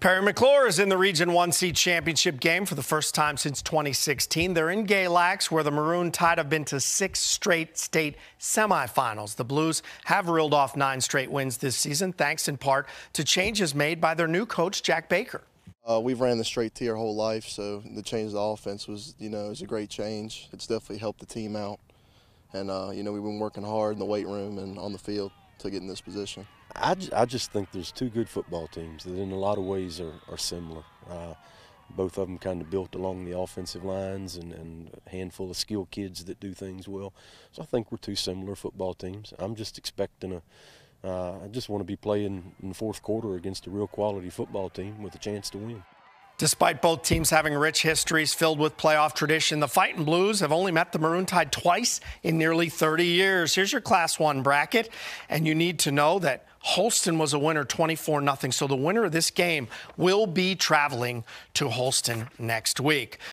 Parry McCluer is in the Region 1C championship game for the first time since 2016. They're in Galax, where the Maroon Tide have been to six straight state semifinals. The Blues have reeled off nine straight wins this season, thanks in part to changes made by their new coach, Jack Baker. Uh, we've ran the straight T our whole life, so the change of the offense was, you know, was a great change. It's definitely helped the team out. And, uh, you know, we've been working hard in the weight room and on the field to get in this position. I, I just think there's two good football teams that in a lot of ways are, are similar. Uh, both of them kind of built along the offensive lines and, and, a handful of skilled kids that do things well. So I think we're two similar football teams. I'm just expecting a. Uh, I just want to be playing in the fourth quarter against a real quality football team with a chance to win. Despite both teams having rich histories filled with playoff tradition, the Fighting Blues have only met the Maroon Tide twice in nearly 30 years. Here's your Class 1 bracket, and you need to know that Holston was a winner 24 0. So the winner of this game will be traveling to Holston next week.